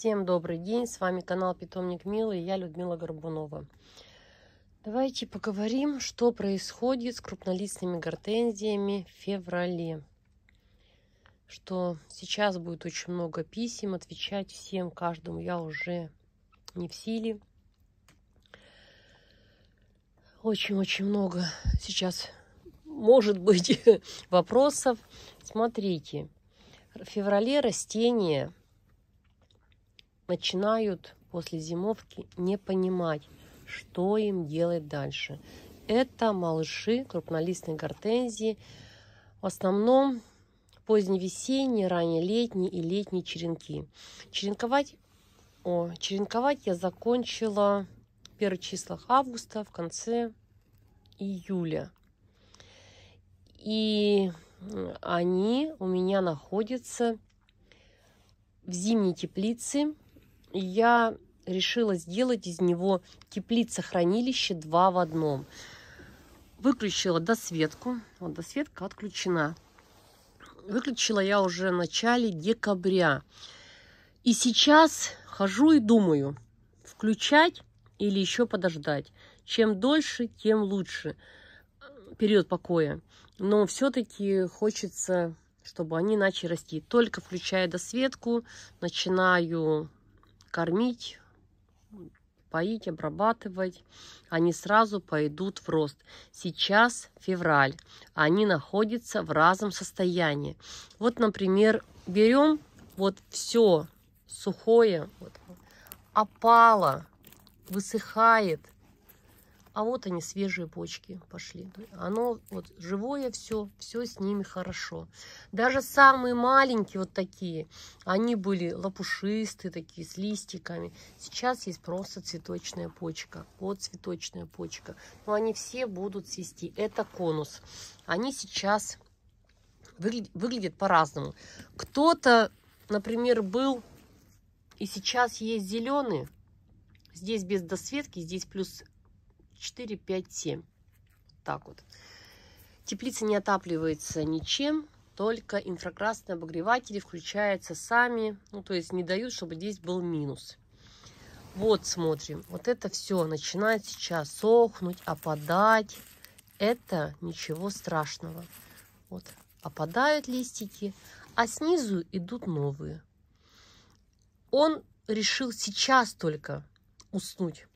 Всем добрый день, с вами канал Питомник Милый, я Людмила Горбунова. Давайте поговорим, что происходит с крупнолистными гортензиями в феврале. Что сейчас будет очень много писем, отвечать всем, каждому я уже не в силе. Очень-очень много сейчас может быть вопросов. Смотрите, в феврале растения начинают после зимовки не понимать, что им делать дальше. Это малыши крупнолистной гортензии. В основном поздневесенние, раннелетние и летние черенки. Черенковать, о, черенковать я закончила в первых числах августа, в конце июля. И они у меня находятся в зимней теплице я решила сделать из него теплица-хранилище два в одном. Выключила досветку. Вот досветка отключена. Выключила я уже в начале декабря. И сейчас хожу и думаю, включать или еще подождать. Чем дольше, тем лучше период покоя. Но все-таки хочется, чтобы они начали расти. Только включая досветку, начинаю кормить, поить, обрабатывать, они сразу пойдут в рост. Сейчас февраль, они находятся в разном состоянии. Вот, например, берем вот все сухое, вот, опало, высыхает, а вот они, свежие почки пошли. Оно вот живое все, все с ними хорошо. Даже самые маленькие вот такие, они были лопушистые такие, с листиками. Сейчас есть просто цветочная почка. Вот цветочная почка. Но они все будут цвести. Это конус. Они сейчас выглядят, выглядят по-разному. Кто-то, например, был и сейчас есть зеленый. Здесь без досветки, здесь плюс 4, 5, 7. Так вот. Теплица не отапливается ничем, только инфракрасные обогреватели включаются сами, ну то есть не дают, чтобы здесь был минус. Вот смотрим, вот это все начинает сейчас сохнуть, опадать. Это ничего страшного. Вот опадают листики, а снизу идут новые. Он решил сейчас только уснуть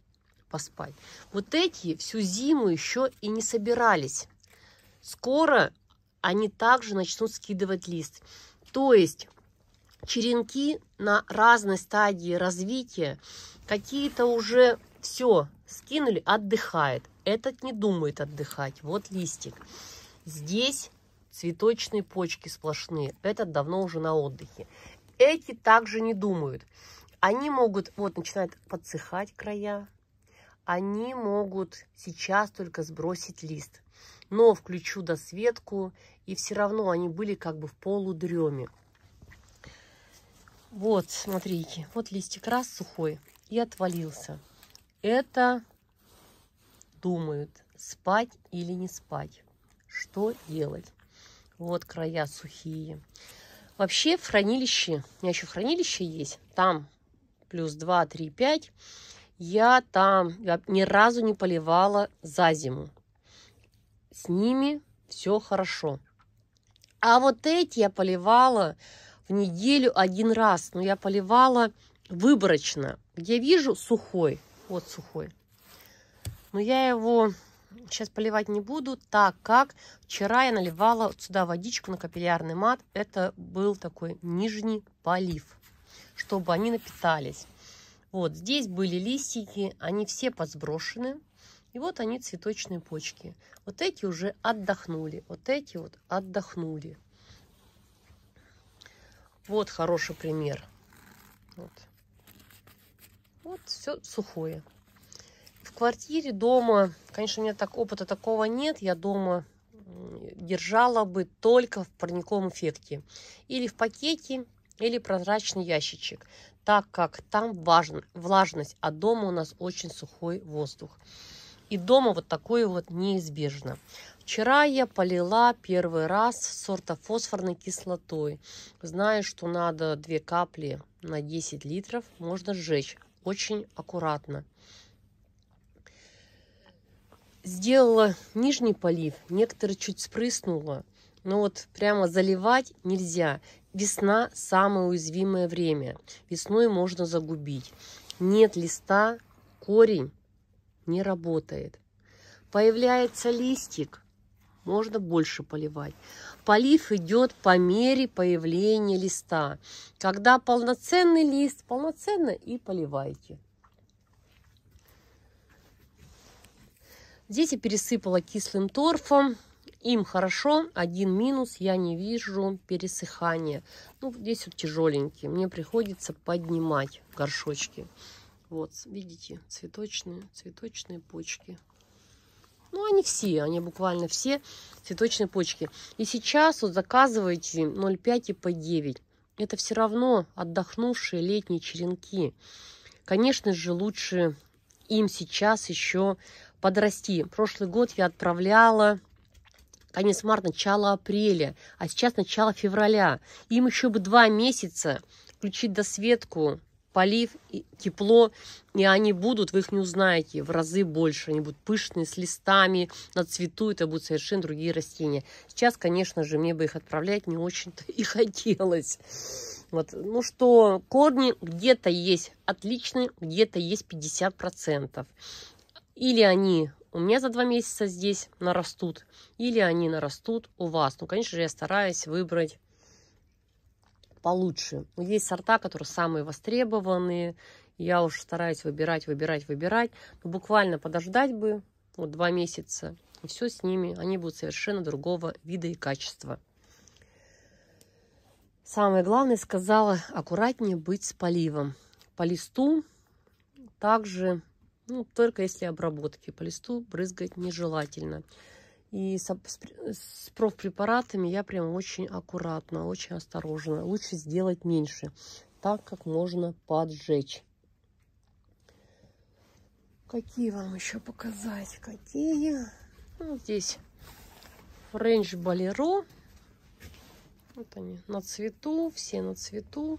поспать. Вот эти всю зиму еще и не собирались. Скоро они также начнут скидывать лист. То есть черенки на разной стадии развития какие-то уже все скинули, отдыхает. Этот не думает отдыхать. Вот листик. Здесь цветочные почки сплошные. Этот давно уже на отдыхе. Эти также не думают. Они могут, вот, начинают подсыхать края, они могут сейчас только сбросить лист. Но включу досветку, и все равно они были как бы в полудреме. Вот, смотрите, вот листик раз сухой и отвалился. Это думают, спать или не спать. Что делать? Вот края сухие. Вообще в хранилище, у меня еще хранилище есть, там плюс 2, 3, 5 я там я ни разу не поливала за зиму. С ними все хорошо. А вот эти я поливала в неделю один раз. Но я поливала выборочно. Где вижу сухой. Вот сухой. Но я его сейчас поливать не буду, так как вчера я наливала сюда водичку на капиллярный мат. Это был такой нижний полив, чтобы они напитались. Вот здесь были листики, они все подсброшены. И вот они цветочные почки. Вот эти уже отдохнули, вот эти вот отдохнули. Вот хороший пример. Вот, вот все сухое. В квартире дома, конечно, у меня так опыта такого нет. Я дома держала бы только в парниковом эффекте. Или в пакете, или прозрачный ящичек так как там важно, влажность, а дома у нас очень сухой воздух. И дома вот такое вот неизбежно. Вчера я полила первый раз сорта фосфорной кислотой. Знаю, что надо 2 капли на 10 литров. Можно сжечь. Очень аккуратно. Сделала нижний полив. Некоторые чуть спрыснула. Но вот прямо заливать нельзя. Весна – самое уязвимое время. Весной можно загубить. Нет листа, корень не работает. Появляется листик, можно больше поливать. Полив идет по мере появления листа. Когда полноценный лист, полноценно и поливайте. Здесь я пересыпала кислым торфом. Им хорошо. Один минус, я не вижу пересыхания. Ну, здесь вот тяжеленькие. Мне приходится поднимать горшочки. Вот, видите, цветочные, цветочные почки. Ну, они все, они буквально все цветочные почки. И сейчас вот заказывайте 0,5 и по 9. Это все равно отдохнувшие летние черенки. Конечно же, лучше им сейчас еще подрасти. Прошлый год я отправляла конец марта, начало апреля, а сейчас начало февраля. Им еще бы два месяца включить досветку, полив, тепло, и они будут, вы их не узнаете, в разы больше. Они будут пышные, с листами, на цвету, это будут совершенно другие растения. Сейчас, конечно же, мне бы их отправлять не очень-то и хотелось. Вот. Ну что, корни где-то есть отличные, где-то есть 50%. Или они у меня за два месяца здесь нарастут, или они нарастут у вас. Ну, конечно же, я стараюсь выбрать получше. Но есть сорта, которые самые востребованные. Я уж стараюсь выбирать, выбирать, выбирать. Но буквально подождать бы вот два месяца. И все с ними. Они будут совершенно другого вида и качества. Самое главное, сказала, аккуратнее быть с поливом. По листу также, ну, только если обработки. По листу брызгать нежелательно. И с, с профпрепаратами я прям очень аккуратно, очень осторожно. Лучше сделать меньше, так как можно поджечь. Какие вам еще показать? Какие? Ну, здесь френч болеро. Вот они на цвету, все на цвету.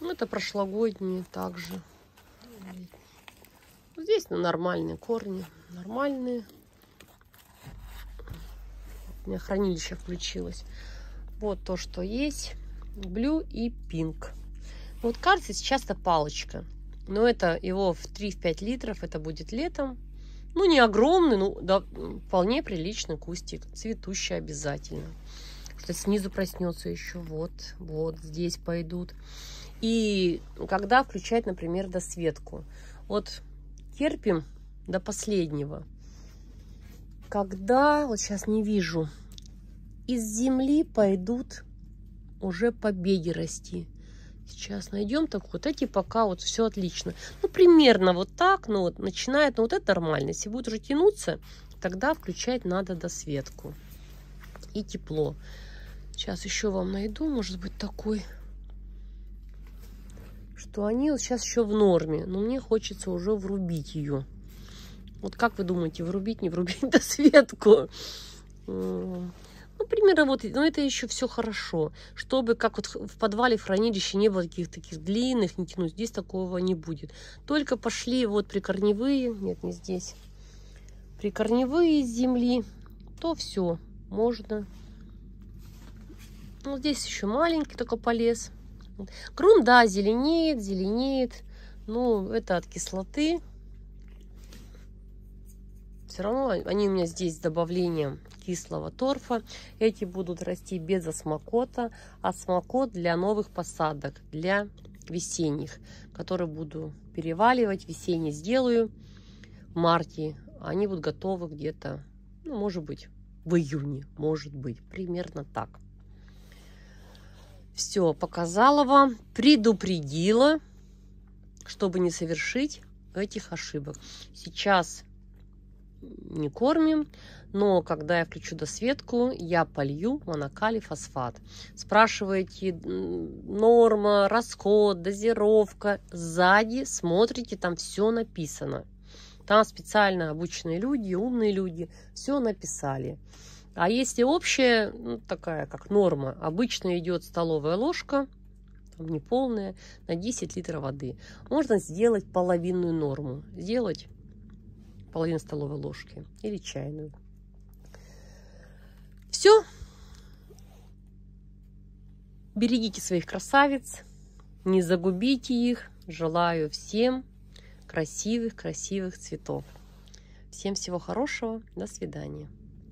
Ну, это прошлогодние также. Здесь нормальные корни, нормальные у меня хранилище включилось. Вот то, что есть. Блю и пинк. Вот кажется, сейчас это палочка. Но это его в 3-5 литров. Это будет летом. Ну, не огромный, но да, вполне приличный кустик. Цветущий обязательно. Что снизу проснется еще. Вот, вот здесь пойдут. И когда включать, например, досветку. Вот терпим до последнего когда, вот сейчас не вижу, из земли пойдут уже побеги расти. Сейчас найдем так вот эти пока вот все отлично. Ну, примерно вот так, ну вот начинает, ну вот это нормально. Если будет уже тянуться, тогда включать надо досветку и тепло. Сейчас еще вам найду, может быть, такой, что они вот сейчас еще в норме, но мне хочется уже врубить ее. Вот как вы думаете, врубить, не врубить досветку? Ну, примерно вот, но это еще все хорошо. Чтобы, как вот в подвале, в хранилище не было таких таких длинных, не тянуть. Здесь такого не будет. Только пошли вот прикорневые, нет, не здесь, прикорневые земли, то все, можно. Ну, здесь еще маленький только полез. Грунт, да, зеленеет, зеленеет. Ну, это от кислоты все равно они у меня здесь с добавлением кислого торфа. Эти будут расти без осмокота, а смокот для новых посадок, для весенних, которые буду переваливать. Весенний сделаю в марте. Они будут готовы где-то, ну, может быть, в июне, может быть, примерно так. Все, показала вам, предупредила, чтобы не совершить этих ошибок. Сейчас не кормим, но когда я включу досветку, я полью монокалий фосфат. Спрашиваете норма, расход, дозировка. Сзади смотрите, там все написано. Там специально обученные люди, умные люди все написали. А если общая, ну, такая как норма, обычно идет столовая ложка, там не полная, на 10 литров воды. Можно сделать половинную норму. Сделать половину столовой ложки или чайную. Все. Берегите своих красавиц, не загубите их. Желаю всем красивых-красивых цветов. Всем всего хорошего. До свидания.